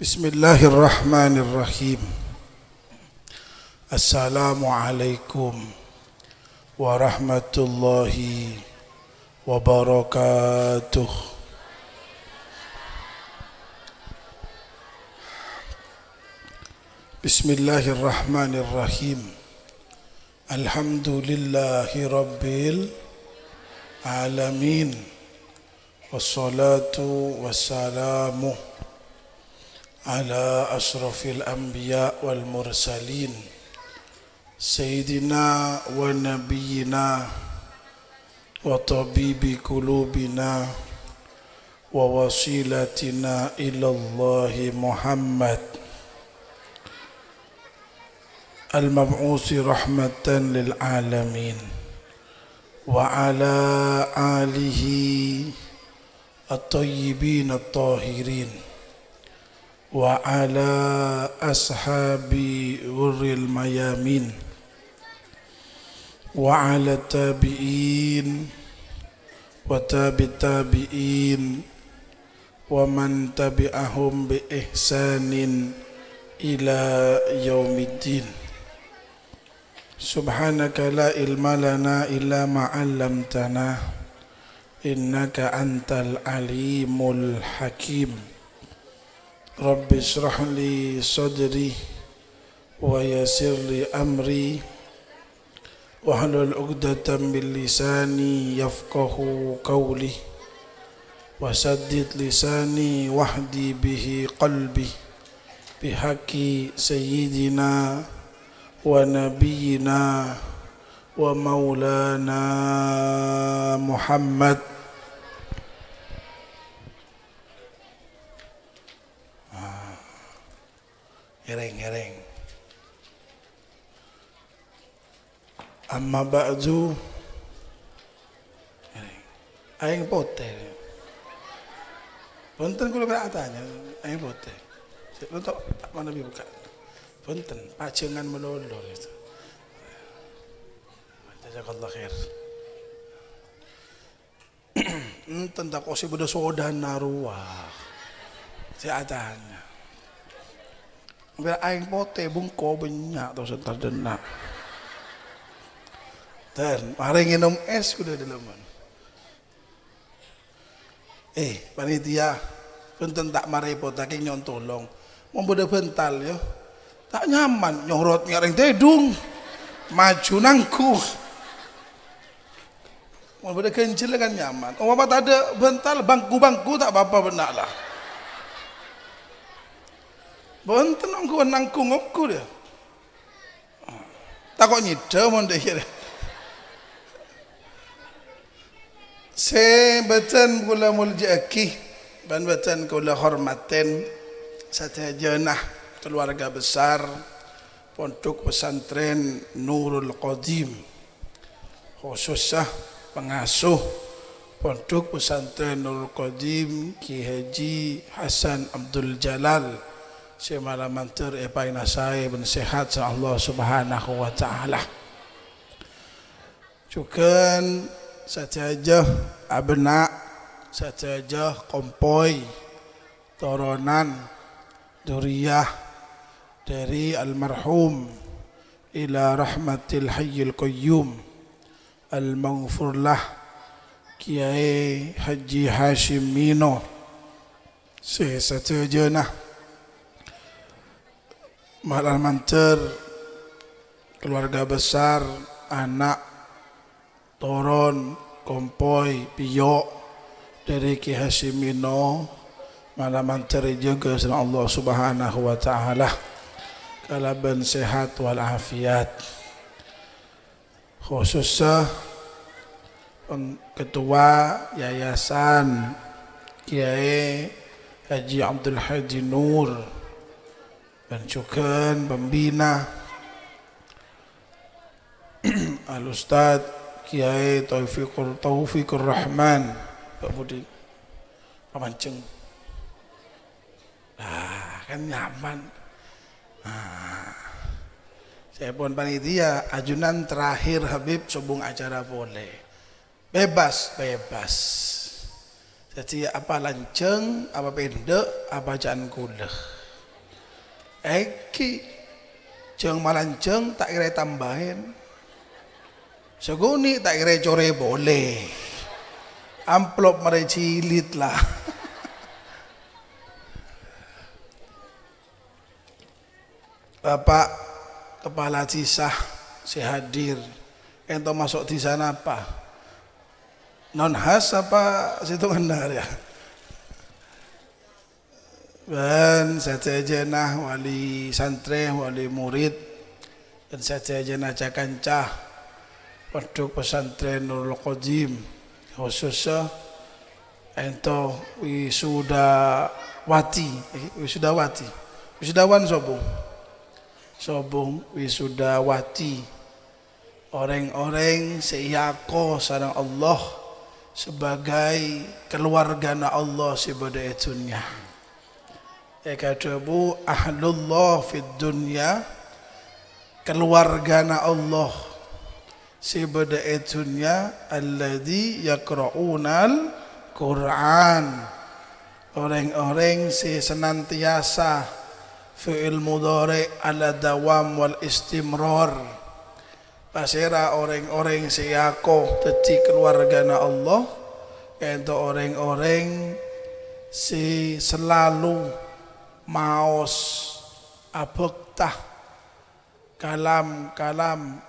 بسم الله الرحمن الرحيم. السلام عليكم ورحمة الله وبركاته. بسم الله الرحمن الرحيم. الحمد لله رب العالمين. والصلاة والسلام على أشرف الأنبياء والمرسلين سيدنا ونبينا وطبيب قلوبنا ووسيلتنا إلى الله محمد. المبعوث رحمة للعالمين وعلى آله الطيبين الطاهرين. وعلى أصحاب غر الميامين وعلى التابعين وتاب التابعين ومن تبعهم بإحسان إلى يوم الدين. سبحانك لا علم لنا إلا ما علمتنا إنك أنت العليم الحكيم. رب اشرح لي صدري ويسر لي أمري. واحلل عقدة من لساني يفقه قولي. وسدد لساني واهدي به قلبي. بحق سيدنا ونبينا ومولانا محمد. Hereng-hereng. Amma ba'du Aing pote. Punten kula beratanya, aing pote. Untuk mana buka? Punten, pacengan melolor itu. Jazakallah khair. Enten tak kosi beda soda naruah. Seadanya. Biar aing pote bungko banyak tau setar denak. Dan mari minum es kuda dalaman. Eh, panitia, punten tak mari potake nyontolong. Mau bental ya. Tak nyaman nyorot ngareng tedung. Maju nangku. Mau beda kencil kan nyaman. Oh, apa tak ada bental bangku-bangku tak apa-apa benar lah. Bonten aku nangkung aku dia. Takut nyida mon dia kira. Se beten kula muljaki dan beten kula hormaten satu jenah keluarga besar pondok pesantren Nurul Qadim khususnya pengasuh pondok pesantren Nurul Qadim Ki Haji Hasan Abdul Jalal Syekh Malamantir Epai Nasai ben sehat sa Allah Subhanahu wa taala. Cukan saja abna saja kompoi toronan duriyah dari almarhum ila rahmatil hayyil qayyum al maghfurlah Kiai Haji Hashim Mino saja nah malah manter keluarga besar anak toron kompoi piyok dari Ki Hashimino malah manter juga sama Allah Subhanahu wa taala. Kalaban sehat wal afiat. Khususnya ketua yayasan Kiai Haji Abdul Hadi Nur dan juga pembina. Al Ustad Kiai Taufikur Taufikur Rahman Pak Budi. Pamanceng Nah kan nyaman. Nah, Saya pun panitia Ajunan terakhir Habib Sobung acara boleh. Bebas Bebas. Jadi apa lanceng Apa pendek Apa jangan kulah Eki jeng malanceng tak kira tambahin. Seguni tak kira core boleh. Amplop mare cilit lah. Bapak kepala cisah si hadir. Ento masuk di sana apa? Non khas apa situ kendar ya? Dan saya jenah wali santri, wali murid. Dan saya jenah cakancah Pondok pesantren Nurul Qadim khususnya ento wisuda wati eh, wisuda wati wisudawan sobong. Sobong wisudawati. Orang-orang seyako sarang Allah sebagai keluarga na Allah sebagai itunya Ekadabu ahlullah fid dunya keluarga na Allah sebagai itunya alladhi yakra'unal Quran. Orang-orang si senantiasa fi'il mudhari ala dawam wal istimrar. Pasera orang-orang siyako teti keluarga na Allah yaitu orang-orang si selalu maos abektah kalam-kalam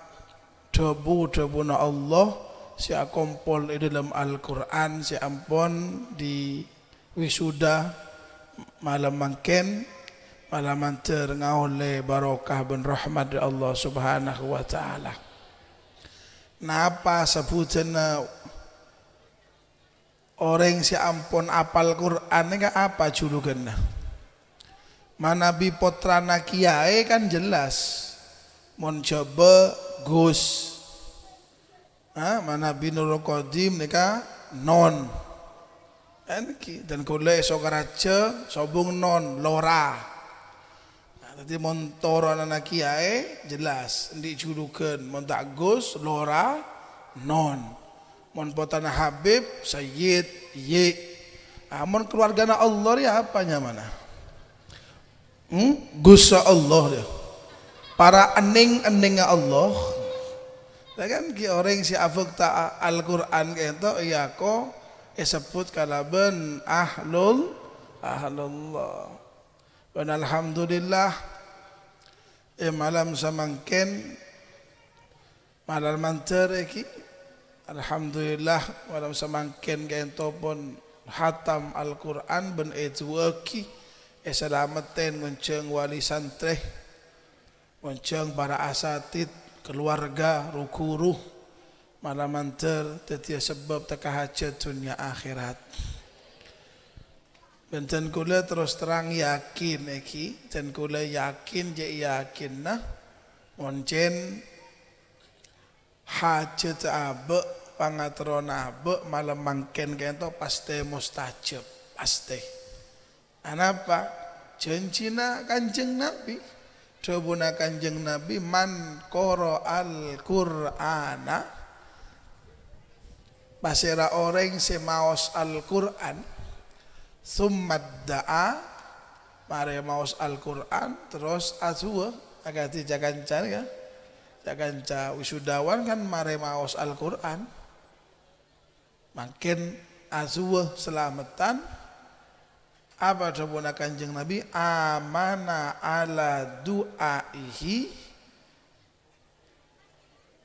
debu-debu na Allah si akompol di dalam Al-Quran si ampon di wisuda malam mangken malaman terngawle barokah ben rahmat Allah Subhanahu wa taala. Napa sebutan orang si ampun apal Quran ini apa julukannya? Manabi potrana kiai kan jelas. Mon coba Gus. Ha, manabi Nurul Qadim nika non. Dan kule esok raja sobung non lora. Tadi montoro anak kiai jelas di julukan mon gus lora non mon potana Habib Sayyid ye amon keluarga na Allah ya apanya mana hmm? Gusa Allah dia. Para ening-ening Allah. Ya kan ki orang si afuk ta Al-Qur'an itu iya ko disebut kalaben ahlul ahlullah. Dan alhamdulillah e malam samangken malam manter iki alhamdulillah malam samangken gento pun hatam Al-Quran ben itu waki e selamatan menceng wali santri menceng para asatid keluarga rukuruh malam manter tetia sebab teka hajat dunia akhirat Benten kula terus terang yakin iki, dan kula yakin je yakin nah moncen hajat abe pangatron abe malam mangken kento pasti mustajab pasti. Kenapa? Janjina kanjeng Nabi. Dobuna kanjeng Nabi man koro al Qur'ana Pasira orang semaos al Qur'an summat da'a. Mare maos Al-Qur'an terus azwa agati jagancan ya. Jaganca wisudawan kan mare maos Al-Qur'an. Makin azwa selamatan apa sabuna kanjeng Nabi? Amana ala du'aihi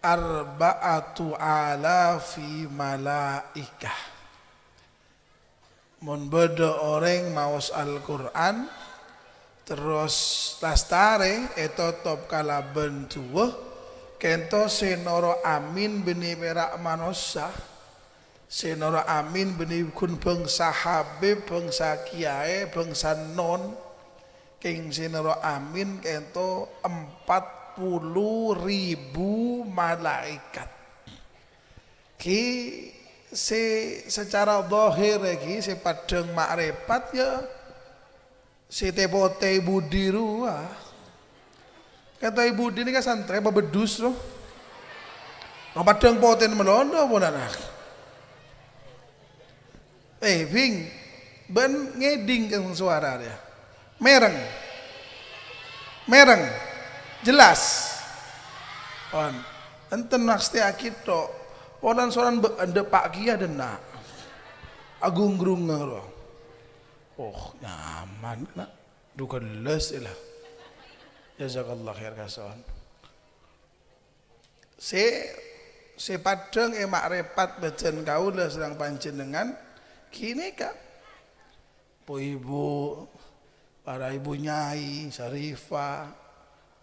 arba'atu ala fi malaikah. Mon beda orang maos Al-Quran terus lastare itu top kala bentuwa kento senoro amin beni perak manosa senoro amin beni kun bangsa habib bangsa kiai bangsa non. King senoro amin kento empat puluh ribu malaikat. Ki si secara dohir lagi si padang makrifat ya si tepote budi ruah kata ibu ini kan santri apa bedus loh. Nah, padang poten melondo pun anak. Eh, bing, ben ngeding kan suara dia. Mereng. Mereng. Jelas. On. Enten mesti akito. Ponan soran ande pak kia dena. Agung grung ngero. Oh, nyaman nak. Dukan les ilah. Jazakallah khair kasawan. Si si padang emak repat beten kaula sedang panjenengan kini kak po ibu para ibu nyai Syarifah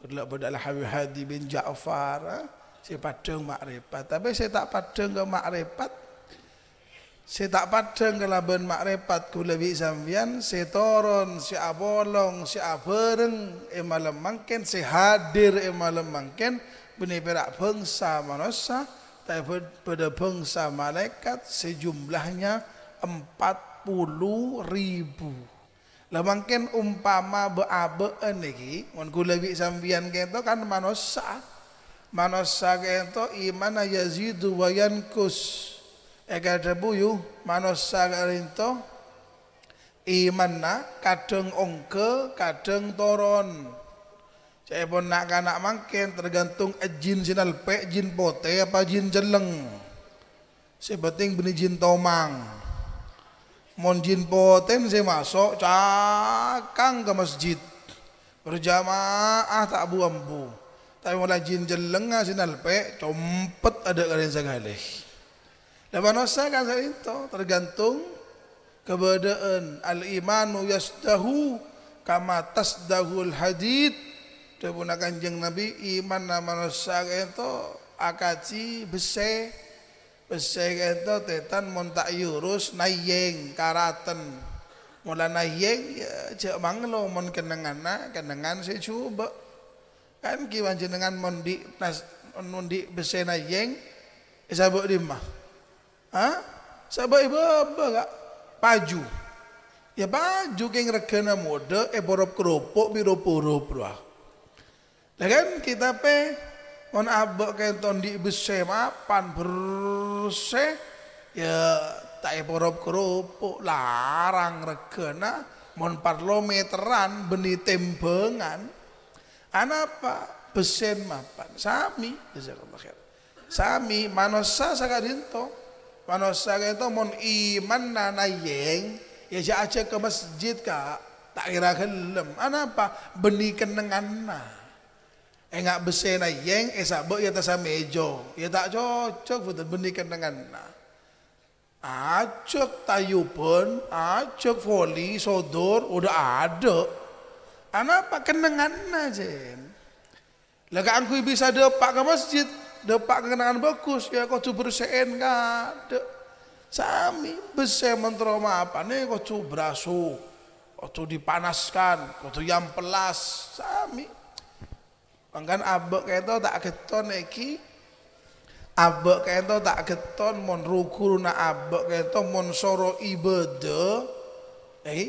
Adalah bedala Habib Hadi bin Ja'far ha? Saya padang mak repat. Tapi saya tak padang ke mak repat. Saya tak padang ke laban mak repat Ku lebih sambian. Saya turun, saya abolong, saya abereng Eh malam mangken, saya hadir eh malam mangken. Benih perak bangsa manusia Tapi pada bangsa malaikat Sejumlahnya empat puluh ribu lah mungkin umpama beabeen iki mun kula wi sampeyan keto kan manusia. Manusia keto iman yazidu wa yankus. Ega debu yu manusia kerinto imanna kadang ongke kadang toron. Saya pun nak kanak mangken tergantung jin sinal pe jin pote apa jin jeleng. Sebeting benih jin tomang mon jin poten saya masuk cakang ke masjid. Berjamaah tak bu tapi mulai jin jelengah sinalpe compet ada kalian segala dan manusia kan saya itu tergantung keberadaan al imanu yasdahu kama tasdahul hadid. Dapuna kanjeng Nabi iman nama manusia itu akaci besi Pesek itu tetan mon tak yurus nayeng karaten. Mula nayeng ya cek manglo mon kenangan na kenangan saya coba. Kan kiwan jenengan mon di nas mon di bese nayeng sabuk di mah. Ha? Sabuk ibu apa gak? Paju. Ya baju keng regana mode e borop kerupuk biro puro lah. kan kita pe mon abek kenton di bese mapan bersih. Ya tak porop kerupuk larang regana mon parlometeran beni tembengan. Anapa besen mapan sami jazakallah khair. Sami manosa sakadinto manosa itu mon iman nanayeng ya aja ke masjid kak. Tak kira gelem. Anapa beni kenengan nah Enggak besi na yeng esa bo ya tasa mejo. Ya tak cocok betul bendikan dengan na. Acok tayupun, acok foli, sodor, udah ada. Apa kenangan jen. Lega angkui bisa depak ke masjid, depak kenangan bagus, ya kau tu bersihin ada. Sami besi mentroma apa nih kau tu berasu, kau dipanaskan, kau yang pelas, sami. Mangkan abek keto tak keton iki. Abek keto tak keton mon rukur na abek keto mon soro ibadah eh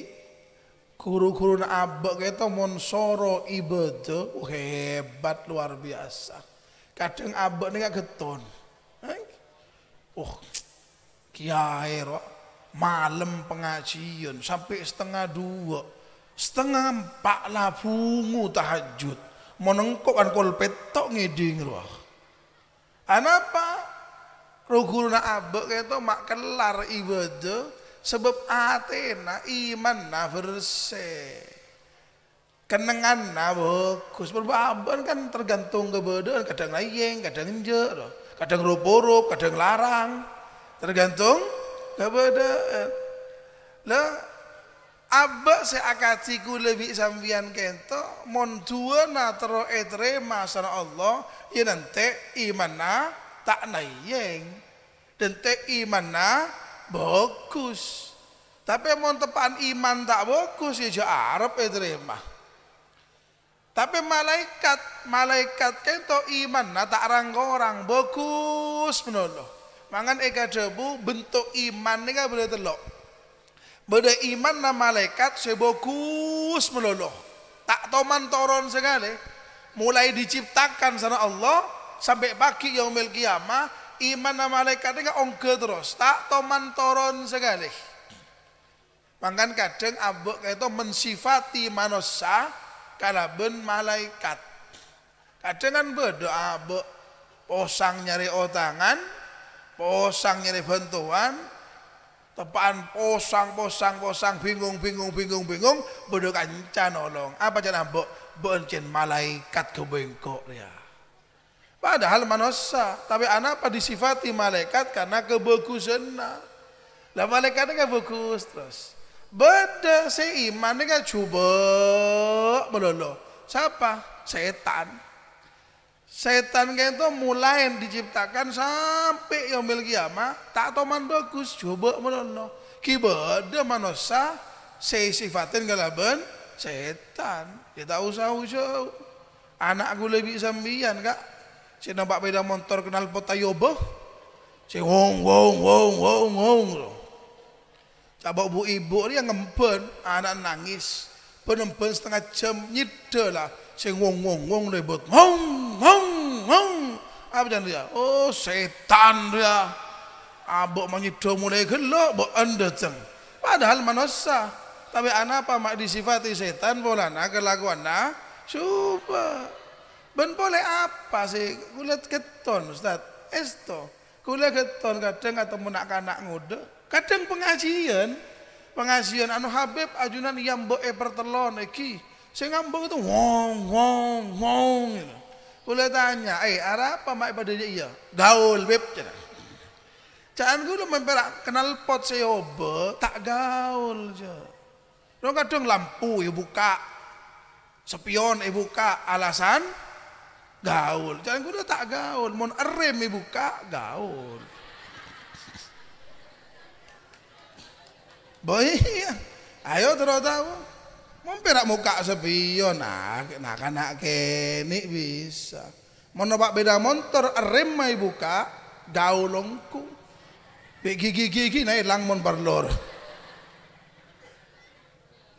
guru-guru na abek keto mon soro ibadah uh, hebat luar biasa. Kadang abek ni keton eh? oh kiai ro malam pengajian sampai setengah dua setengah empat lah bungu tahajud monengkok an kol petok ngeding roh. Anapa? Rugulna abek itu mak kelar ibadah sebab atena iman na verse. Kenangan na bagus. Berbaban kan tergantung keberadaan kadang layeng, kadang enjek, kadang rup-rup, kadang larang. Tergantung keberadaan. Lah Abba se akati ku lebih sambian kento mon tua na tero etre masana Allah ya nante imana tak nayeng. Dan te imana bagus. Tapi mon tepan iman tak bagus ya Arab etre mah tapi malaikat malaikat kento iman na tak orang orang bagus menolong mangan eka debu bentuk iman ni kan boleh telok Beda iman na malaikat sebokus meloloh. Tak toman toron sekali. Mulai diciptakan sana Allah sampai pagi yaumil kiamah iman na malaikat ini ongke terus. Tak toman toron sekali. Mangkan kadang abuk itu mensifati manusia kalaben malaikat. Kadang kan berdoa be posang nyari otangan, posang nyari bantuan, tepaan posang posang posang bingung bingung bingung bingung bodoh kanca nolong apa jangan bo bencen malaikat kebengkok ya padahal manusia tapi anak apa disifati malaikat karena kebagusan lah malaikat kan bagus terus Beda seiman kan coba melolo. Siapa? Setan. Setan itu mulai diciptakan sampai yaumil kiamat tak toman bagus coba melolo. Kibada manusia saya sifatin galaban setan. Dia tahu usah usah. Anak gue lebih sambian kak. Saya nampak beda motor kenal potayobo. Saya wong wong wong wong wong. Tak bu ibu dia ngempen, anak nangis. Penempen setengah jam nyida lah. Ngong ngong ribut. Ngong ngong ngong. Apa jangan dia? Oh setan dia. Abok menyida mulai gelok, bok anda ceng. Padahal manusia. Tapi anak apa mak disifati setan bola nak kelakuan nak. Coba. Ben boleh apa sih? Kulit keton Ustaz. Esto. Kulit keton kadang atau nak kanak ngude. Kadang pengajian, pengajian anu Habib ajunan yang boe pertelon iki. Saya ngambung itu wong wong wong. Kula tanya, eh arah apa mak ibadah iya? Gaul beb cina. Jangan gue memperak kenal pot seyobe, tak gaul je. Lo kadang lampu ya buka, spion ya buka, alasan gaul. Jangan gue tak gaul, mon rem ya buka, gaul. Boy, ayo terus tahu. Memperak muka sepion, nah, nak anak kene bisa. Mau nobak beda motor, rem mai buka, gaulongku. Gigi gigi naik lang mon parlor.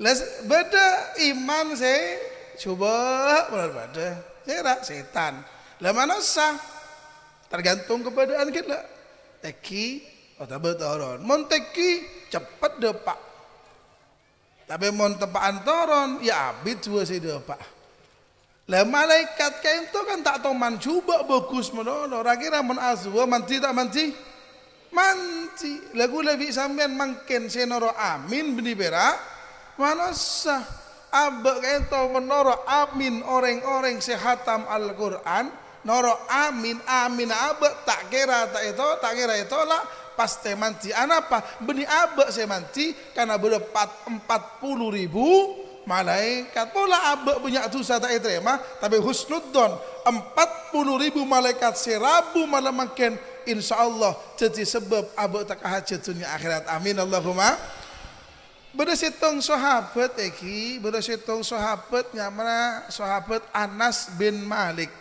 Les beda iman saya coba benar beda. Saya setan. Lah mana sah? Tergantung kepadaan kita. Eki atau betoron. Monteki cepat depak. Tapi mon tepaan toron ya abid dua si depak. Lah malaikat kain itu kan tak tahu man coba bagus menono. Rakira mon azwa manti tak manti? Manti. Lagu lebih sampean mangken senoro amin beni berak. Mana sah? Abak kain to menoro amin orang-orang sehatam Al-Quran. Noro amin amin abak tak kira tak itu tak kira itu lah pas temanti apa? Beni abe semanti karena berempat empat puluh ribu malaikat. Pola abe punya dosa tak terima tapi husnuddon empat puluh ribu malaikat serabu malam makin insya Allah jadi sebab abe tak hajat dunia akhirat. Amin Allahumma. Berdasitong sahabat eki, berdasitong sahabat nyamana sahabat Anas bin Malik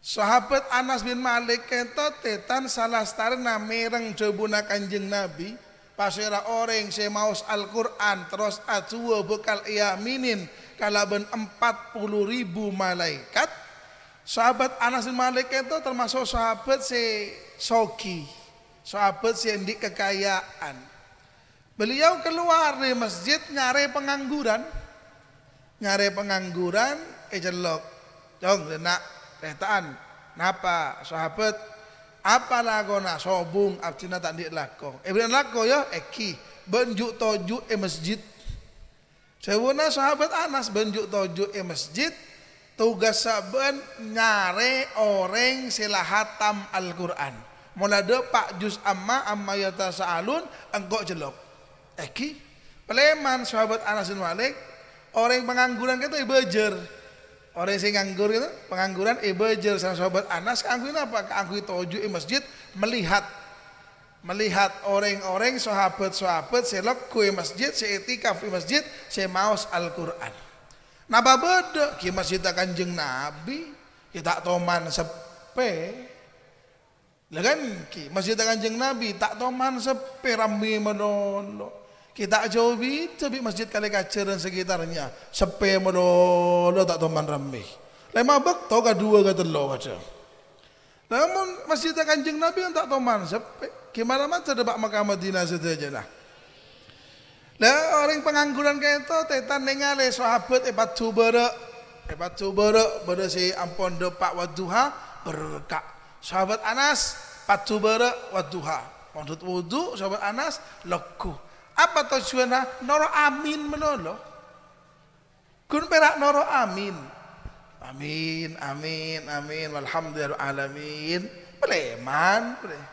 Sahabat Anas bin Malik kento tetan salah starna mereng jebuna kanjeng Nabi. Pasera orang saya maus Al-Quran terus atua bekal minin kalaban empat puluh ribu malaikat. Sahabat Anas bin Malik itu termasuk sahabat si Soki sahabat si yang kekayaan. Beliau keluar dari masjid nyari pengangguran. Nyari pengangguran eh dong nak Tehtaan. Napa sahabat apa lago na sobung abcina tak di lako. Eh bilang lako ya eki benjuk toju e masjid. Sewuna sahabat Anas benjuk toju e masjid tugas saben nyare orang silahatam Al-Quran. Mulai pak juz amma amma yata sa'alun engkau jelok. Eki peleman sahabat Anas bin Malik orang pengangguran kita bejer Orang yang nganggur itu, pengangguran ibajer sama sahabat Anas keanggurin apa? Keanggurin toju di masjid melihat melihat orang-orang sahabat-sahabat selok kue masjid, seetikaf di masjid, saya maus Al-Quran. Napa beda? Ki masjid kanjeng Nabi, kita toman sepe. Lah kan ki masjid kanjeng Nabi tak toman sepe ramai menono. Kita jauh di masjid kali kacer dan sekitarnya. Sepe melolo tak teman ramai. Lima bak tau dua ka telo kaca. Namun masjid kanjeng Nabi yang tak teman sepe. Gimana macam ada Makam Madinah saja lah. Lah orang pengangguran kayak itu tetan nengale sahabat epat tubere epat tubere pada si ampon depak waduha berkak. Sahabat Anas pat tubere waduha. Pondut wudu sahabat Anas leku. Apa tujuannya? Noro amin menolo. Kun perak noro amin. Amin, amin, amin. Alhamdulillah alamin. Beleman, boleh.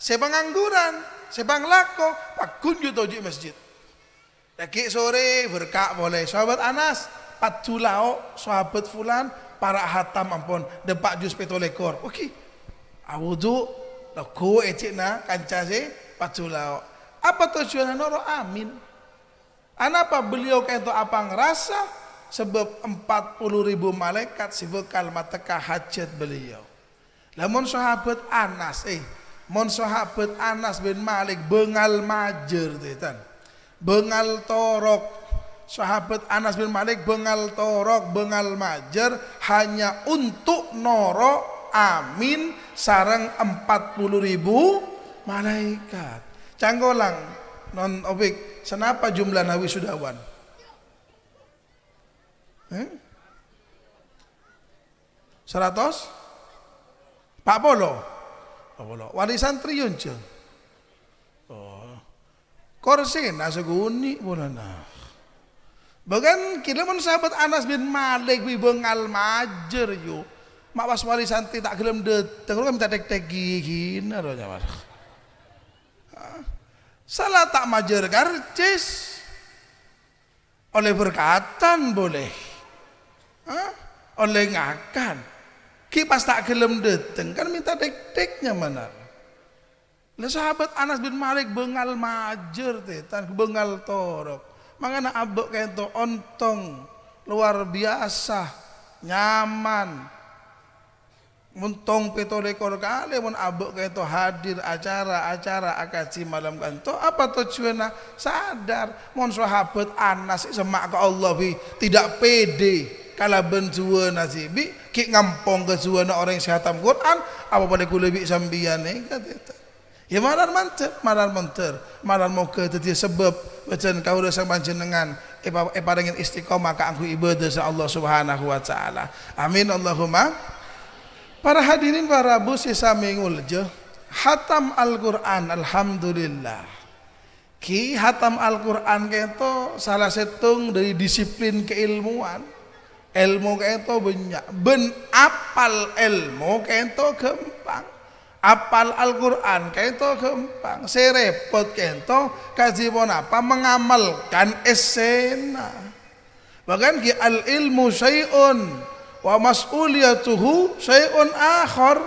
Sebangangguran, sebang lako, pak kunju toji masjid. Lagi sore berkak boleh. Sahabat Anas, patulao sahabat fulan para hatam ampun depak jus petolekor. Oke. Awudu laku ecik na kanca se patulao. Apa tujuan noro amin? Anapa beliau kayak apa? Ngerasa sebab 40 ribu malaikat si bekal mateka hajat beliau. Lamun sahabat Anas eh mon sahabat Anas bin Malik bengal majer tetan bengal torok. Sahabat Anas bin Malik bengal torok bengal majer hanya untuk noro amin sarang 40 ribu malaikat canggolang non obik kenapa jumlah nawi sudawan eh? 100 Pak Polo Pak Polo warisan triliun Korsena seguni bolana. Bahkan kira pun sahabat Anas bin Malik bi bengal majer yo. Mak was wali santi tak gelem deteng kan minta tek-tek gigi nyawar. Salah tak majer karcis. Oleh berkatan boleh. Hah? Oleh ngakan. Kipas tak gelem deteng kan minta tek-teknya mana? Lah sahabat Anas bin Malik bengal majer teh, tan bengal torok. Mangana abek kayak to ontong luar biasa, nyaman. Muntong peto lekor kali mun abek kayak to hadir acara-acara akaci malam kanto apa tujuannya? Sadar. Mon sahabat Anas semak ke Allah bi. Tidak pede. Kala benjua nasibi ki ngampong ke orang yang sehatam Quran apa pada kulebi sambian eh? Kata Ya malar manter, malar manter, malar moga dadi sebab. Wajan kawula sang panjenengan. Epa eparingin istiqomah kanggo ibadah sa Allah Subhanahu wa taala. Amin Allahumma. Para hadirin para bu sami nguljo, hatam Al-Qur'an alhamdulillah. Ki hatam Al-Qur'an kento salah setung dari disiplin keilmuan. Ilmu kento banyak, ben apal ilmu kento gampang apal Al-Quran itu gampang serepot kento pun apa? Mengamalkan esena. Bahkan ki al ilmu syai'un wa mas'uliyatuhu syai'un akhar.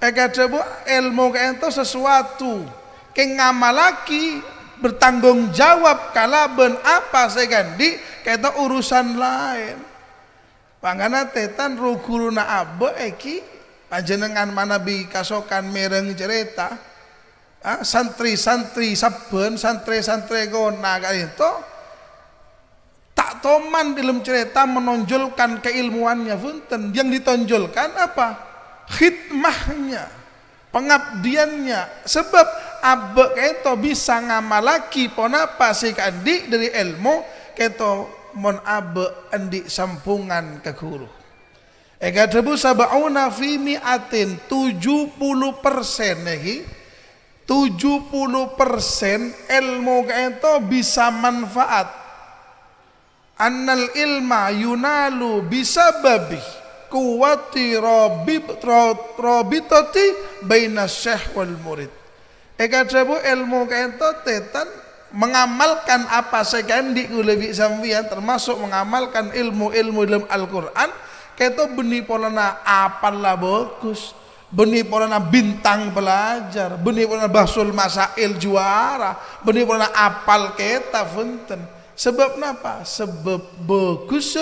Eka coba ilmu kento sesuatu. Ke ngamalaki bertanggung jawab ben apa saya gandi kayak urusan lain. Pangana tetan ruguruna abe eki panjenengan mana bi kasokan mereng cerita. Ah, santri-santri saben santri-santri gona kayak itu toman dalam cerita menonjolkan keilmuannya punten yang ditonjolkan apa? Khidmahnya pengabdiannya. Sebab abek itu bisa ngamalaki pon apa sih kandi dari ilmu keto mon abe andi sampungan ke guru. Eka debu sabauna fi mi'atin 70 persen nehi 70 persen ilmu itu bisa manfaat annal ilma yunalu bisa babi kuwati rabitati baina syekh wal murid Eka debu ilmu itu tetan mengamalkan apa sekandi lebih sambian termasuk mengamalkan ilmu-ilmu dalam Al-Quran Keto benih polana lah bagus. Benih polana bintang belajar. Benih polana basul masail juara. Benih polana apal kita funten. Sebab apa? Sebab bagus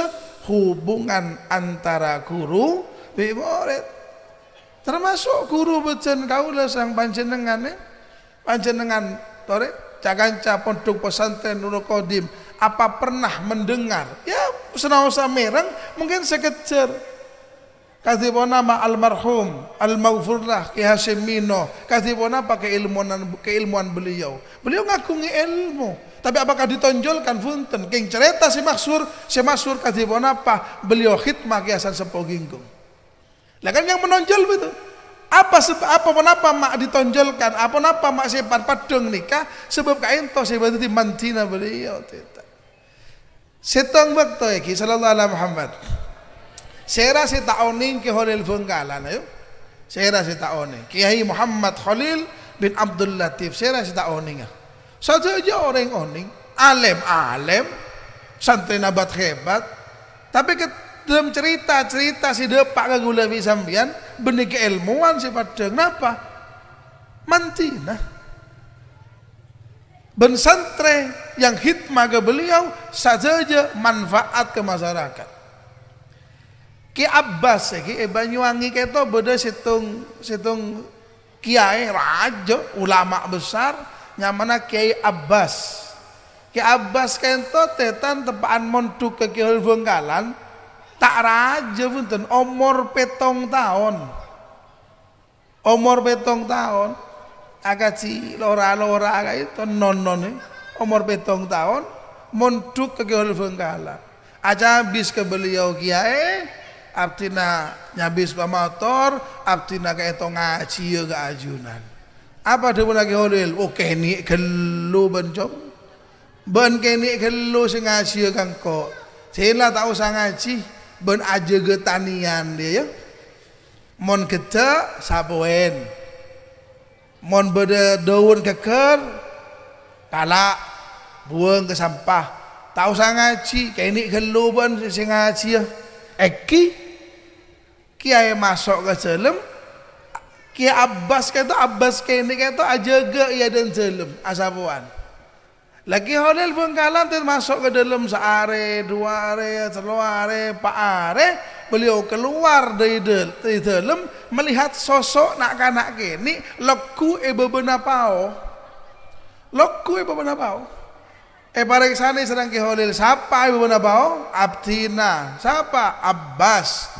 hubungan antara guru dan murid. Termasuk guru beten kaulah sang panjenengan eh? Panjenengan tore caganca pondok pesantren Nurul Qadim apa pernah mendengar ya senausa mereng mungkin sekejar Katibon nama almarhum almaghfurlah Ki Hashim Mino Katibon apa keilmuan keilmuan beliau beliau ngakungi ilmu Tapi apakah ditonjolkan funten? King cerita si maksur, si maksur kasih apa? Beliau khidmah kiasan sepogingkung. Lah kan yang menonjol betul. Apa sebab apa kenapa mak ditonjolkan? Apa kenapa mak sepan padung nikah? Sebab kain to sebab itu mantina beliau teta. Setong waktu iki sallallahu alaihi Muhammad. Sera si taoning ke Khalil Bengkalan ayo. Sera si taoning. Kiai Muhammad Khalil bin Abdul Latif. Sera si taoning. Saja aja orang oning, alim alim, santri nabat hebat. Tapi ke dalam cerita cerita si depak ke gula sambian, benih keilmuan si pada kenapa? Mantina. Ben santre yang hikmah ke beliau saja aja manfaat ke masyarakat. Ki Abbas ki Banyuwangi keto beda situng situng kiai raja ulama besar nyamana Kiai Abbas. Kiai Abbas kento tetan tepaan montuk ke Kiai Bengkalan tak raja punten umur petong tahun. Umur petong tahun. Agak si lora-lora agak itu non-non umur petong tahun montuk ke Kiai Bengkalan aja habis ke beliau Kiai artinya nyabis pamator artinya kayak ngaji ya ke ajunan apa dia pun lagi holil? Oh kini kelu bencong. Ben kini kelu sing ngaji kan kok. Sila tak usah ngaji. Ben aja getanian dia ya. Mon kita sabuen. Mon beda daun keker. Kala buang ke sampah. Tak usah ngaji. Kini kelu ben sing ngaji. Eki. Kiai masuk ke dalam Ki Abbas kata Abbas kene kata aja ge ya dan zelem asapuan. Lagi Holil Bengkalan masuk ke dalam seare, dua are, telu are, pak are, beliau keluar dari, dari dalam melihat sosok nak kanak kini leku ibu benapau. Leku ibu benapau. Eh parek sana sedang ki Holil siapa ibu benapau? Abtina. Siapa? Abbas.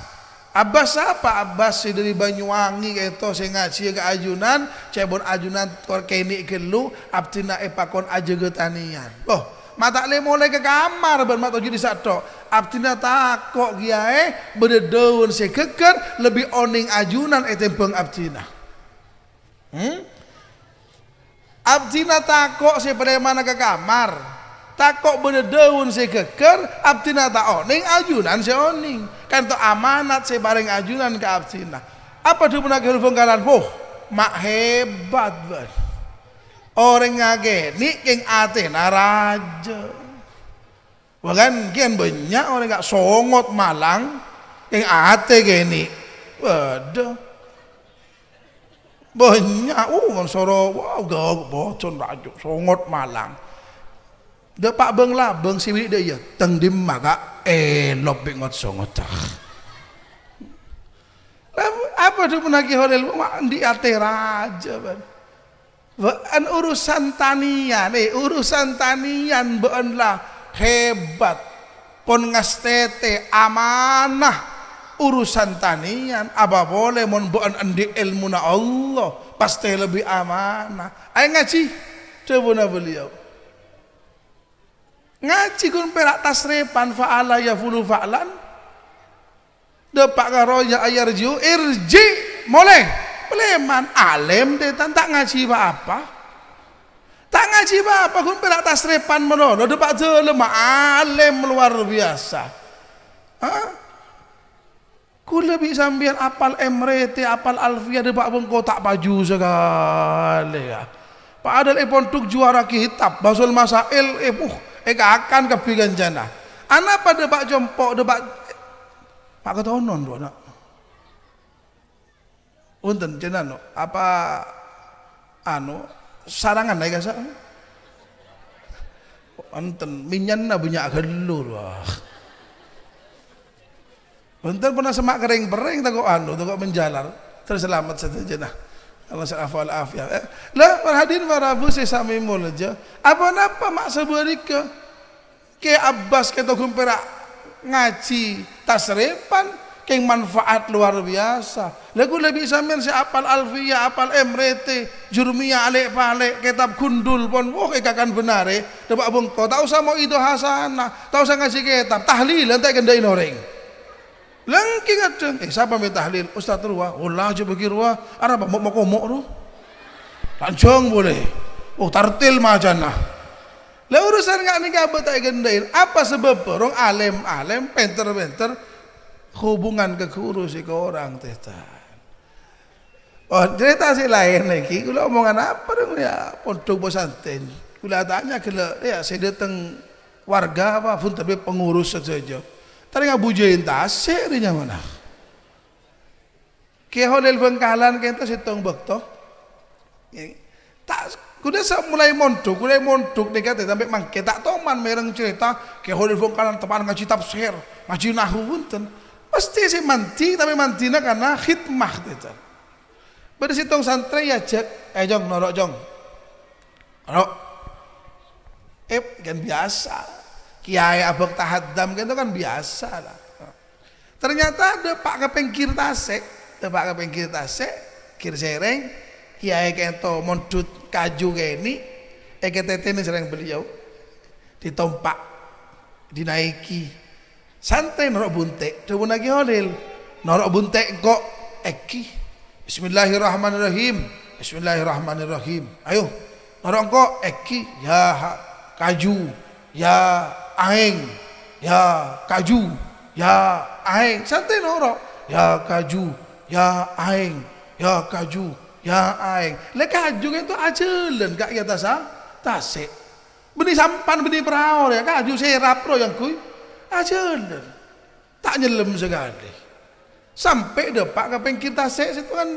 Abbas apa? Abbas si dari Banyuwangi itu saya ngaji ke ajunan, cebon ajunan kor kini ke lu, abtina epakon aja getanian. Oh, mata le mulai ke kamar ben mata jadi satu. Abtina takok giae berdedaun si keker lebih oning ajunan etempeng abtina. Hmm? Abtina takok si pada mana ke kamar takok daun saya keker abtina tak oning ajunan saya oning kan to amanat saya bareng ajunan ke abtina apa dia pernah kehidupan kalan oh mak hebat banget orang ngage ni keng ate naraja Bahkan kian banyak orang gak songot malang yang ate gini. Waduh. Banyak, uh, kan soro, wow, gak bocon rajuk, songot malang. Dia pak beng lah, beng si dia ya, teng dim maga, eh lobek ngot songot Apa tu penagih hotel, di ate raja ban. An urusan tanian, eh urusan tanian beun lah. Hebat. Pon ngastete amanah urusan tanian. Apa boleh mon beun andi ilmu na Allah? Pasti lebih amanah. Ayo ngaji, coba beliau ngaji kun perak tasrepan fa'ala ya fulu fa'lan. Depak karoya ayarju irji boleh Beleman alim deh tak ngaji apa apa? Tak ngaji apa apa kun perak tasrepan menono depak jelem alim luar biasa. Hah? Ku lebih sambian apal emrete, apal alfia depak bengko tak baju sekali ya. Pak ipon tuk juara kitab, basul masail, eh, Eka akan kepikan jana. Anak pada bak jompo de bak Pak kata onon do nak. Unten jenano apa anu sarangan naik kasa. Unten minyan na punya gelur wah. Unten pernah semak kering bering tak anu tak menjalar terselamat saja jenah. Allah afal. Eh, lah perhadin warabu si sami mulja. Apa napa mak sebuarika? Ke Abbas kita kumpera ngaji tasrepan keng manfaat luar biasa. Lagu lebih sampean si apal alfiyah, apal emrete, jurmiyah alek palek, kitab kundul pun, wah ikakan benar eh. Dapat bungko, tak usah mau itu hasanah, tak usah ngasih kitab, tahlil, nanti gendain orang. Lengki kadang, eh siapa minta tahlil? Ustaz Ruah, Allah aja bagi Ruah, arah mau mau komok tu. Lancong boleh. Oh tartil majana. Lah urusan nggak nikah tak gendain. Apa sebab orang alim alim, penter penter, hubungan ke guru si ke orang tehtan. Oh cerita si lain lagi. Kalau omongan apa dong ya pondok pesantren. Kula tanya kalau ya saya datang warga apa pun tapi pengurus saja. Tadi nggak bujain tasik dia mana? Kaya holel bengkalan kita situng bekto. Tak Kuda mulai mondok, mulai mondok kata sampai mangke tak tahu man mereng cerita ke hodil kanan tepan ngaji tafsir, ngaji nahu punten. Pasti si manti tapi mantina karena khidmah itu. Pada situng santri ya cek, eh jong norok jong, norok. Eh kan biasa. Kiai abok tahadam kan itu kan biasa lah. Ternyata ada pak kepengkir tasek, ada pak kepengkir tasek, kir sereng, kiai kento mondut kaju ini EKTT ini sering beliau. Ditompak dinaiki. Santai norok buntek coba lagi holil. Norok buntek kok eki. Bismillahirrahmanirrahim. Bismillahirrahmanirrahim. Ayo norok kok eki. Ya kaju. Ya aing ya kaju. Ya aing santai norok ya kaju. Ya aing ya kaju. Ya aing. Leka juga itu ajelen kak ya tasa tasik. Beni sampan beni perahu ya. Kak aju serap pro yang kui. Ajelen. Tak nyelem sekali. Sampai depak kapeng kita se situ kan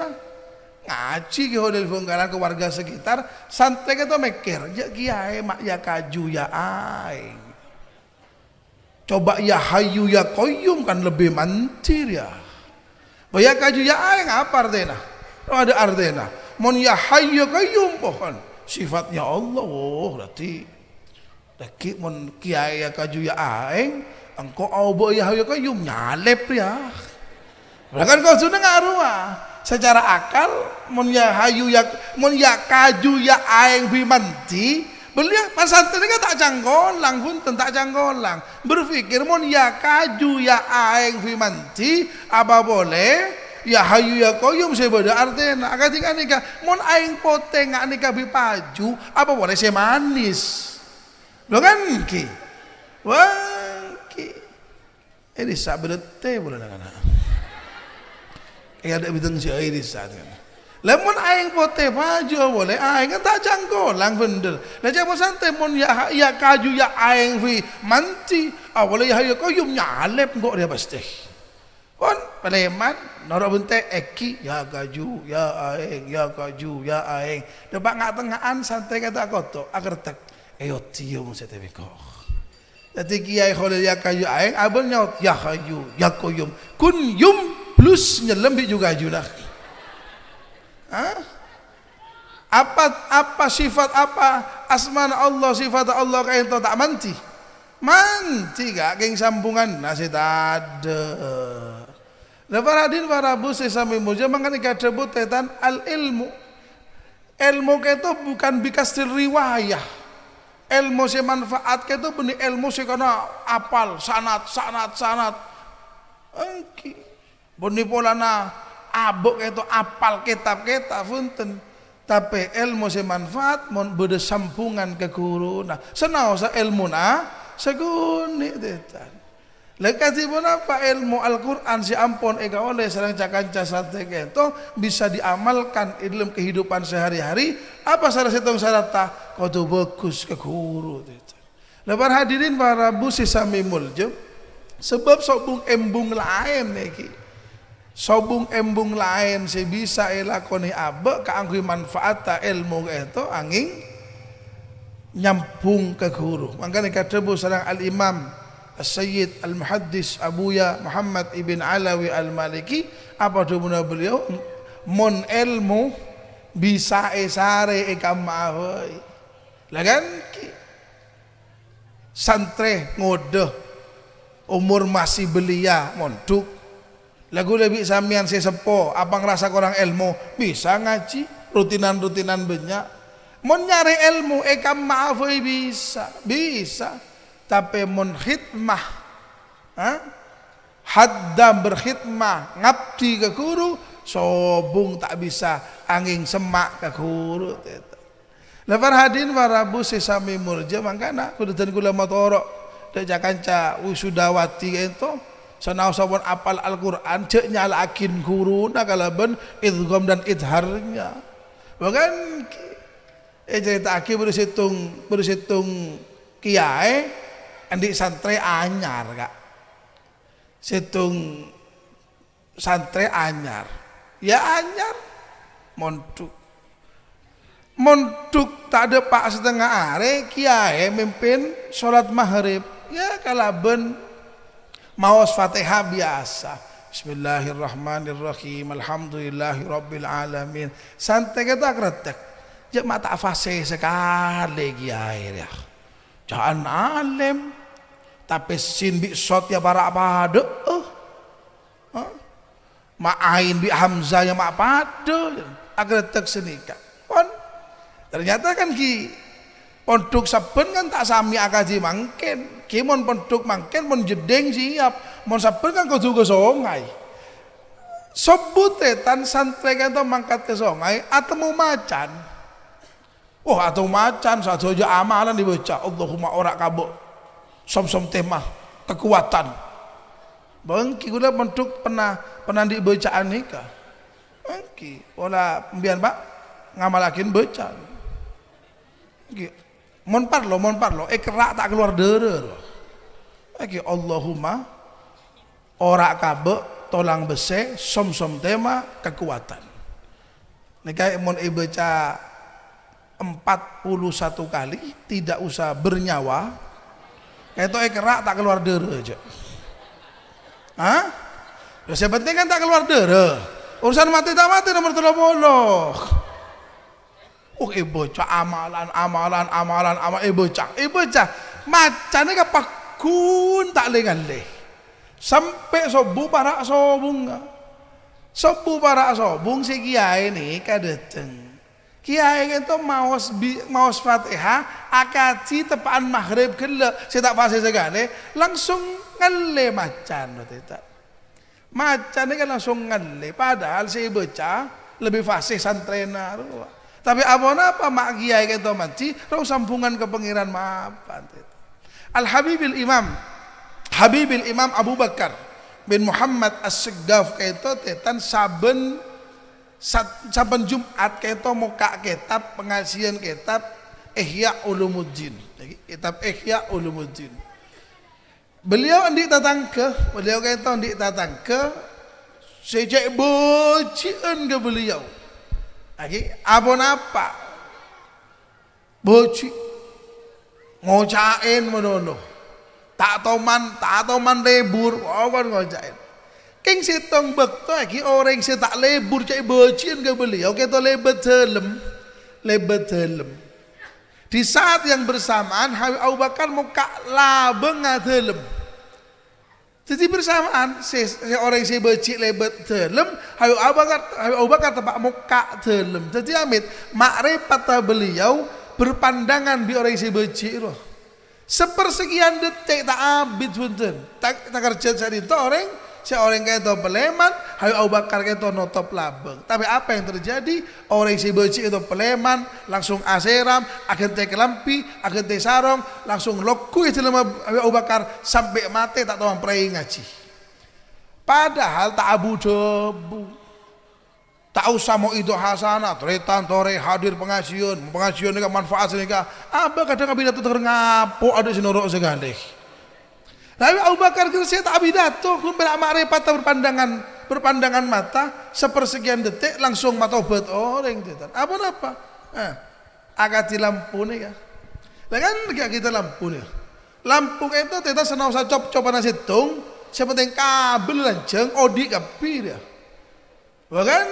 ngaji ke hodel fungkaran ke warga sekitar. Santai kita mikir ya kiai mak ya kaju ya aing coba ya hayu ya koyum kan lebih mantir ya. Bayar kaju ya aing apa artinya? Ada artinya. Mon ya hayyu qayyum pohon. Sifatnya Allah oh berarti daki mon kiai ya kaju ya aeng engkau au ya hayyu qayyum nyalep ya. Bahkan kau sudah ngarua secara akal mon ya hayu ya mon ya kaju ya aeng bimanti Beliau pas ini kan tak canggolang pun tak canggolang berpikir mon ya kaju ya aeng bimanti apa boleh? Ya hayu ya koyum saya beda artinya ketika nikah. Mon aing pote nggak nikah bi paju apa boleh saya manis? Lo kan ki wah ki ini sabete boleh nak kayak ada bidang si ini saat kan Lemon aing pote paju boleh aing kan tak jangko lang bener. Lah jangan santai ya ya kaju ya aing fi manti. Ah boleh ya koyum nyalep kok dia pasti. Pun peleman norok bunte eki ya gaju ya aeng ya gaju ya aeng. Depak ngak tengahan santai kata koto agar tak eyo tium setebiko. Jadi kiai kholil ya kaju aeng abel nyaut ya kaju ya koyum kun yum plus nyelembi juga julah. Apa apa sifat apa asman Allah sifat Allah kayak itu tak manti. Manti gak geng sambungan nasi ada. Nah para hadin para busi sami muja tetan al ilmu. Ilmu itu bukan bikastil riwayah. Ilmu si manfaat itu benih ilmu si karena apal sanat sanat sanat. Engki. Buni polana abuk itu apal kitab kitab punten. Tapi ilmu si manfaat mon beda sampungan ke guru. Nah, senau sa ilmu na seguni tetan. Lekati pun apa ilmu Al-Quran si ampun ega oleh serang cakanca sate itu bisa diamalkan dalam kehidupan sehari-hari apa salah satu syarat kau tu bagus ke guru Lepas hadirin para busi sami muljo sebab sobung embung lain neki sobung embung lain si bisa elakoni abe keangkui manfaat ilmu itu angin nyampung ke guru. Makanya kata bu serang al-imam Sayyid Al-Muhaddis Abuya Muhammad Ibn Alawi Al-Maliki apa dumuna beliau? Mon ilmu bisa esare ikam mahoi. Lagan santre ngode umur masih belia monduk Lagu lebih samian si sepo, apa ngerasa kurang ilmu, bisa ngaji, rutinan-rutinan banyak. Mau nyari ilmu, eka maaf bisa, bisa. Tapi mon khidmah, ha? haddam berkhidmah, ngabdi ke guru, sobung tak bisa angin semak ke guru. Lepas hadin warabu sesami murja mangkana kudu dan kula motorok dek jakanca wisudawati itu sanau sabun apal Al-Qur'an cek nyalakin guru kalaban idgham dan idharnya. Bahkan eh cerita aki bersitung bersitung kiai andi santri anyar kak. Situng santri anyar. Ya anyar montuk monduk tak ada pak setengah are kiai mimpin sholat maghrib ya kalaben maos fatihah biasa. Bismillahirrahmanirrahim. Alhamdulillahi alamin. Santai kita kretek ya mata fase sekali kiai ya. Jangan alim. Tapi sin bi sot ya para pada uh. huh? ma'ain bi hamzah ya mak pada agar tek senika pon Ternyata kan ki pondok saben kan tak sami akaji mangken. Ki mon mangken mon jedeng siap. Mon saben kan kudu ke songai. Sebute tan santri kan mangkat ke songai atau macan. Oh atau macan satu aja amalan dibaca Allahumma ora kabuk som-som tema kekuatan. Bangki gula pondok pernah pernah dibacaan nikah. Bangki, olah pembian pak ngamalakin bacaan. Mon parlo, mon parlo, kerak tak keluar darah. Lagi Allahumma ora kabe tolang bese som som tema kekuatan. Nika mon ibaca 41 kali tidak usah bernyawa. Itu kerak tak keluar darah aja. Hah? Ya penting kan tak keluar darah. Urusan mati tak mati nomor 30. Oh eh bocah amalan amalan amalan amal eh bocah eh bocah. Macane kapakun tak lengan le sampai sobu para sobung sobu para sobung si kiai ni kadeteng. Kiai itu maos bi maos fatihah akaci tepaan maghrib kele si tak fase segale langsung ngale macan tidak macan kan langsung ngale padahal si bocah lebih fasih santrena tapi apa apa mak kiai kita manci, rau sambungan ke pengiran maafan. Al Habibil Imam, Habibil Imam Abu Bakar bin Muhammad As-Segaf tetan saben saben Jumat kaito muka kitab pengasian kitab Ihya Ulumuddin. Kitab Ihya Ulumuddin. Beliau andi datang ke, beliau kaito andi datang ke sejak bocian ke beliau. Lagi abon apa? Boci ngocain menono. Tak toman, tak toman lebur, kan ngocain. King sitong bekto lagi orang si tak lebur cai bociin ke beliau kita lebet helm, lebet helm. Di saat yang bersamaan Habib Abu Bakar muka labeng helm. Jadi bersamaan orang si becik lebet dalam, hayu Abu Bakar hayu Abu Bakar tempat muka dalam. Jadi amit makrifat beliau berpandangan di orang si becik itu. Sepersekian detik tak abid punten. Tak tak kerja cari orang Seorang itu peleman, hayu Abu Bakar itu notop labeng. Tapi apa yang terjadi? Orang si beci itu peleman, langsung aseram, akan teh kelampi, akan teh sarong, langsung loku itu lama Abu Bakar sampai mati tak tahu pray ngaji. Padahal tak abu debu. Tak usah mau itu hasanah, tretan tore hadir pengajian, pengajian ini manfaat ini Apa kadang kabinet itu ngapo ada sinurok segala. Tapi Abu Bakar saya tak abidato, kumpul makrifat berpandangan berpandangan mata sepersekian detik langsung mata obat orang itu. Apa apa? Eh, agak di lampu nih ya. Kan kayak kita lampu nih. Lampu itu kita senang usah cop copan nasi tung, sepenting kabel lanceng odi kapi dia. Bahkan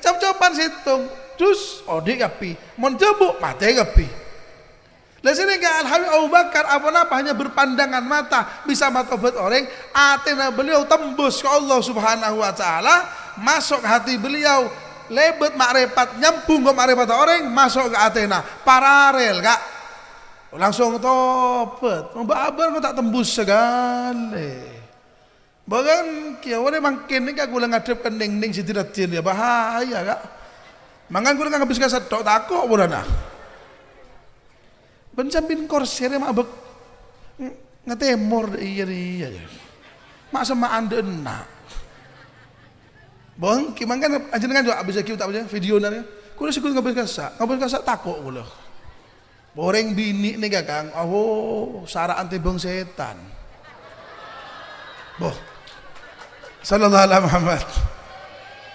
cop copan situng, terus odi kapi, menjebuk mati kapi. Lah sini kan Habib Abu Bakar apa-apa hanya berpandangan mata. Bisa matobat orang atena beliau tembus ke Allah Subhanahu wa taala masuk hati beliau lebet makrifat nyambung ke makrifat orang masuk ke atena paralel kak langsung tobat. Mbak kok tak tembus segala Bahkan kia wale mangkin ni kak gula ngadep kening ning si tidak ya bahaya kak. Mangan gula ngabis kasat tok takok pun nah. Bencampin korser mak abek ngatemor iya iya. Mak sama anda enak. Bang, kimang kan aja dengan juga abis kiu tak aja video nanya. Kulo sih ngabis kasak, ngabis takok kulo. Boreng bini nih kang, oh anti bang setan. Boh, sallallahu alaihi Muhammad.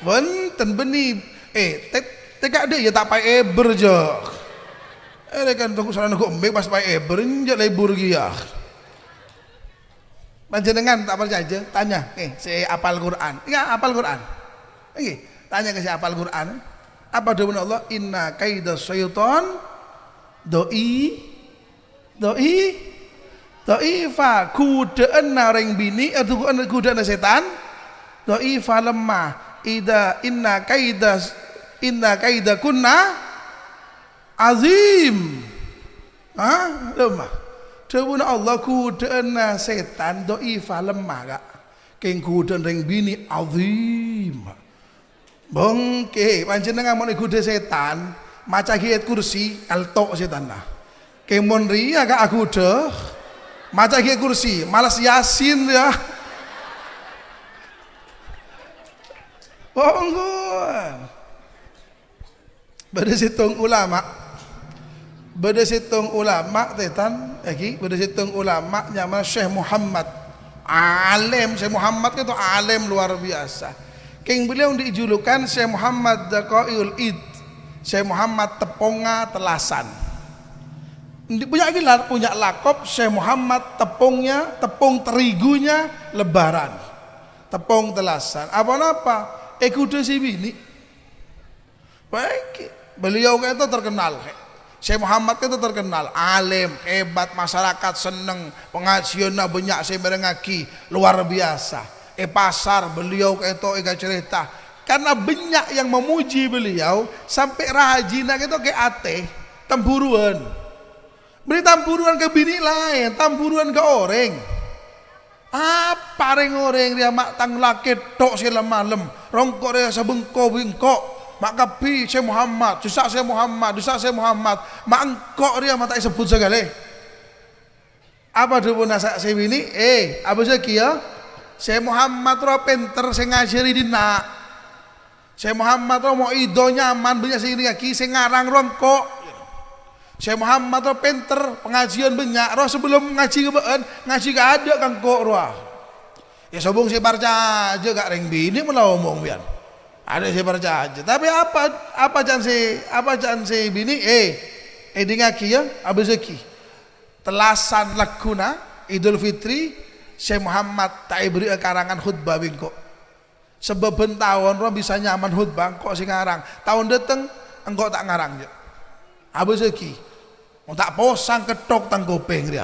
Wonten beni eh tek tek ada ya tak pakai eber je. Eh kan tunggu sana kok mbek pas pakai eber nje libur ya. Panjenengan tak percaya tanya, eh si apal Quran. Iya apal Quran. Eh tanya ke si apal Quran. Apa doa Allah? Inna kaida syaitan doi doi doi fa kudaan naring bini atau kudaan setan dhaifa lemah ida inna kaida inna kaida kunna azim. Ha? Lemah. Dawuna Allah kudana setan dhaifa lemah gak keng kudan ring bini azim. Bongke panjenengan mau kuda setan maca kiat kursi altok setan lah kemon ria gak aku deh. Maca kiat kursi malas yasin ya. Pongguan. Bada situng ulama. Bada situng ulama tetan lagi bada situng ulama nama Syekh Muhammad. Alim Syekh Muhammad itu alim luar biasa. King beliau dijulukan Syekh Muhammad Daqaiul Id. Syekh Muhammad Teponga Telasan. Punya gelar, punya lakop Syekh Muhammad tepungnya, tepung terigunya lebaran. Tepung telasan. Apa apa? ekude si bini. Baik, beliau itu terkenal. Syekh Muhammad itu terkenal, alim, hebat, masyarakat seneng, pengajian banyak saya merengaki, luar biasa. Eh pasar beliau itu eka cerita, karena banyak yang memuji beliau sampai rajin itu ke ate, temburuan. Beri temburuan ke bini lain, temburuan ke orang. Apa ring orang dia mak tang laki tok sila malam. Rongkok dia sebengko bengkok. Mak kapi saya Muhammad, susah saya Muhammad, susah saya Muhammad. Mak engkok dia mata sebut segala. Apa dulu nasa saya ini? Eh, apa sih kia? Saya Muhammad roh penter saya ngajari dina. Saya Muhammad roh mau ido nyaman banyak sini lagi saya ngarang rongkok. Saya Muhammad roh penter pengajian banyak roh sebelum ngaji kebeen ngaji gak ada kan kok roh. Ya sobong saya baca aja gak reng bini malah ngomong biar. Ada baca aja. Tapi apa apa jangan si apa jangan si bini eh eh dengaki ya abis zaki. Telasan lakuna Idul Fitri Syekh Muhammad tak beri karangan khutbah bingko. Sebab tahun roh bisa nyaman khutbah kok sing ngarang. Tahun dateng engkau tak ngarang zaki. Mau tak posang ketok tang kopeng dia.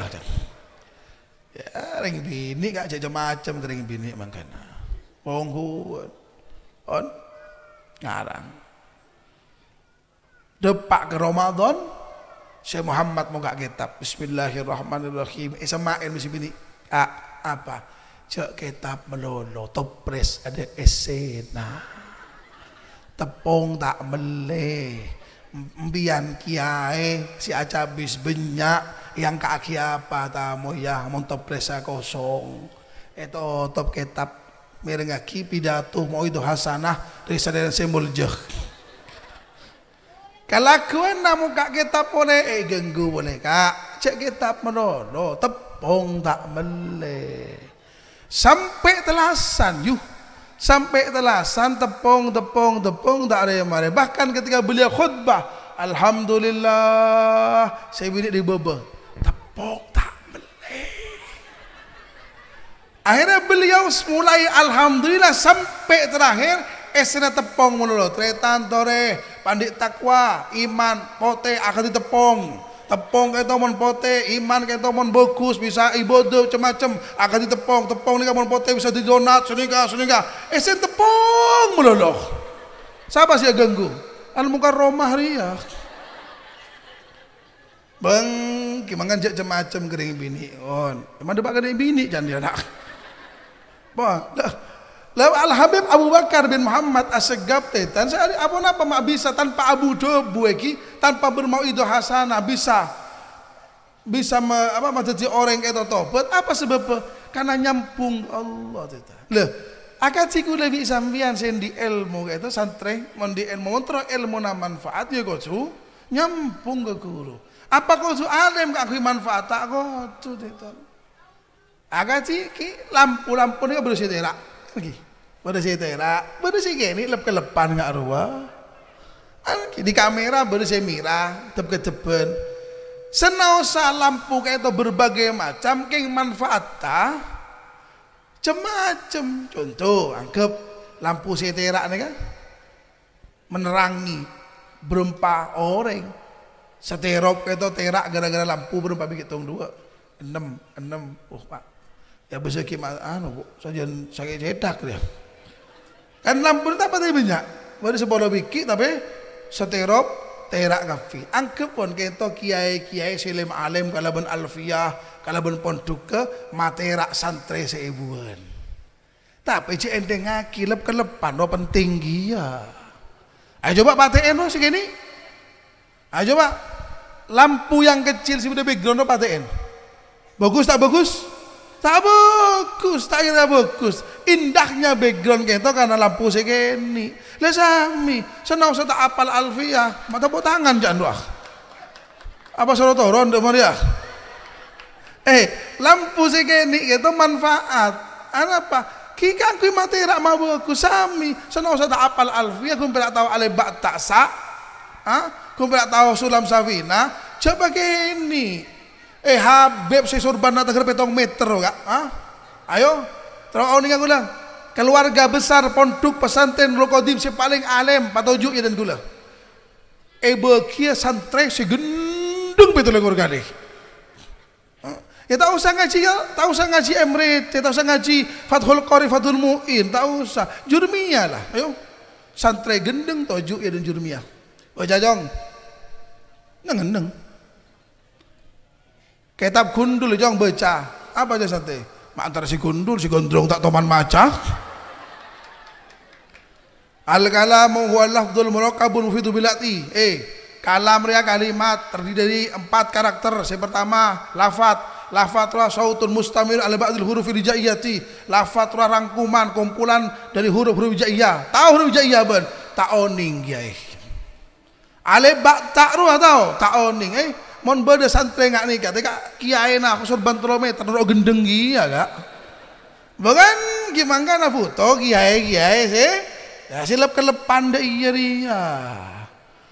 Ya ring bini gak jadi macam ring bini mangkana. Ponghu on ngarang. Depak ke Ramadan Syekh Muhammad mau gak kitab? Bismillahirrahmanirrahim. Ismail mesti bini. Ah, apa? Cek kitab melolo topres ada esena. Tepung tak meleh mbian kiai si acabis banyak yang kaki apa tamu? Ya montop presa kosong. Itu top kitab merengaki pidato mau itu hasanah dari sadar simbol jeh. Kelakuan namu kak kitab boleh eh genggu boleh kak. Cek kitab menolong tepung tak mele. Sampai telasan yuh. Sampai telasan tepung tepung tepung tak ada yang mari. Bahkan ketika beliau khutbah alhamdulillah saya bidik di bebe tepung tak akhirnya beliau mulai alhamdulillah sampai terakhir. Esna tepung mulu tretan tore pandit takwa iman pote akan ditepung. Tepung kayak tomon pote iman kayak tomon bagus bisa ibadah macam-macam akan tepung ni mon pote bisa didonat senika senika eh sen tepung meloloh siapa sih ganggu? Al muka romah ria Bang, gimana jak macam kering bini? On. Emang dapat kering bini jangan dia nak. Lalu Al Habib Abu Bakar bin Muhammad Asegab tetan saya apa napa mak bisa tanpa Abu Dobu eki tanpa bermauidah hasanah bisa bisa me, apa menjadi orang itu tobat apa sebab karena nyampung Allah tetan. Loh, akad siku lebih sambian sendi ilmu itu santri di ilmu montro ilmu na manfaat ya gocu nyampung ke guru. Apa gocu alim kak manfaat tak gocu tetan. Akad ki lampu-lampu ni bersih terak lagi bersih tera bersih gini lep kelepan nggak ruah di kamera bersih mira tep kecepen. Senausa lampu kayak itu berbagai macam keng manfaatnya cemacem contoh anggap lampu setera nih kan menerangi berempat orang. Seterop itu terak gara-gara lampu berempat bikin dua. Enam enam oh pak ya bisa kimat anu bu. Saja sakit cedak dia. Kan lampu tak apa banyak baru sebuah biki tapi seterop terak kafi angkep pun kita kiai kiai silim alim ben alfiyah ben pondok ke materak santri seibuan. Tapi cik endeng ngaki lep kelepan no penting dia. Ayo coba patein no segini. Ayo coba. Lampu yang kecil sih udah background no patein bagus tak bagus Tak bagus, tak kira bagus. Indahnya background kita karena lampu segini. Lah sami, senang saya tak apal alfiah, mata buat tangan jangan doa. Apa suruh turun deh Maria? Eh, lampu segini itu manfaat. Apa? Kika kui materi mau bagus sami. Senang saya tak apal alfiah, aku tidak tahu alebak tak sa. Ah, aku tidak tahu sulam safina. Coba gini, Eh Habib si surban nata petong meter kak. Ah? Ayo, terus nih gula. Keluarga besar pondok pesantren Rokodim si paling alim ya dan gula. Eh bekia santre si gendung betul keluarga deh. Ya tak usah ngaji ya, tak usah ngaji emrit, ya tak usah ngaji Fathul Qori, Fathul Mu'in, tak usah. Jurmiyah lah, ayo. Santre gendeng toju ya dan jurmiyah. Oh jajong. Neng Kitab gundul jangan baca. Apa aja santai? Mak antara si gundul, si gondrong tak toman maca. Al kalamu huwa lafdul murakkabun mufidu bilati. Eh, kalam ria kalimat terdiri dari empat karakter. Yang pertama, lafat. Lafatlah sautun mustamil ala ba'dil huruf hijaiyati. Lafatlah rangkuman kumpulan dari huruf-huruf hijaiyah. Tahu huruf hijaiyah ben? Ta'oning ya. Ale bak ta'ruh tahu? Ta'oning eh mon beda santri ngak nih kata kak kiai nah sorban kilometer ro gendeng ya kak. Bukan gimana kan foto kiai kiai sih ya silap kelepan deh iya ria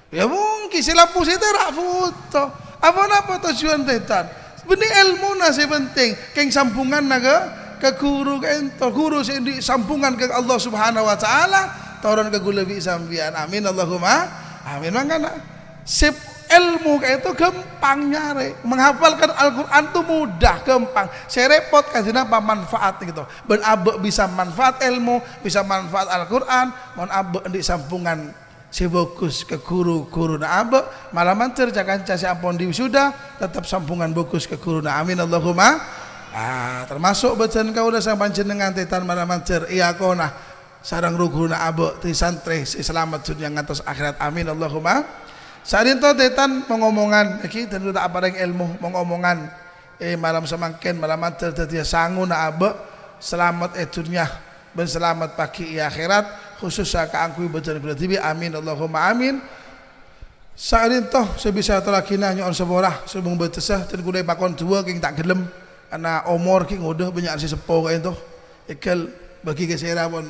ya. Mungkin silap pusing terak foto. Apa apa tujuan tetan? Benih ilmu nasi penting. Keng sambungan naga ke guru ke ento. Guru sing di sambungan ke Allah Subhanahu wa taala turun ke gulabi sambian amin Allahumma. Amin mangkana sip ilmu kayak itu gampang nyari. Menghafalkan Al-Quran itu mudah gampang. Saya repot kasih apa manfaat gitu. Ben abe bisa manfaat ilmu bisa manfaat Al-Quran mohon abe di sampungan si bagus ke guru-guru na abe malah mancer jangan casi ampun di sudah tetap sampungan bagus ke guru na. Amin Allahumma. Ah termasuk bacaan kau udah sama dengan tetan malah mancer. Iya kau nah. Sarang rugu na abe di santri si selamat dunia ngatos akhirat. Amin Allahumma itu tetan mengomongan, iki dan tak yang ilmu mengomongan, eh malam semakin malam mantel dia sangu na abe selamat etunya ben selamat pagi akhirat. Khusus saya angkui betul tibi. Amin Allahumma amin. Saat itu saya bisa terakina nyon seborah. Sebung betesah dan kudai pakon dua king tak gelem. Karena omor king udah banyak si sepo kayak itu. Ikel bagi ke sera pun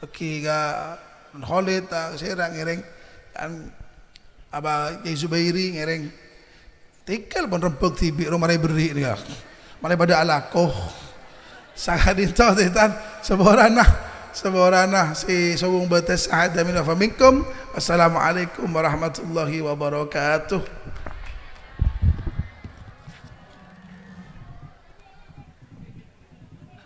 bagi ke Khalid sera ngiring kan apa Kiai Zubairi ngereng. Tikal pun rempuk tibi rumah beri dia. Mana pada alakoh. Sangat itu tetan seborana seborana. Si sobung batas ada min wa minkum wassalamualaikum warahmatullahi wabarakatuh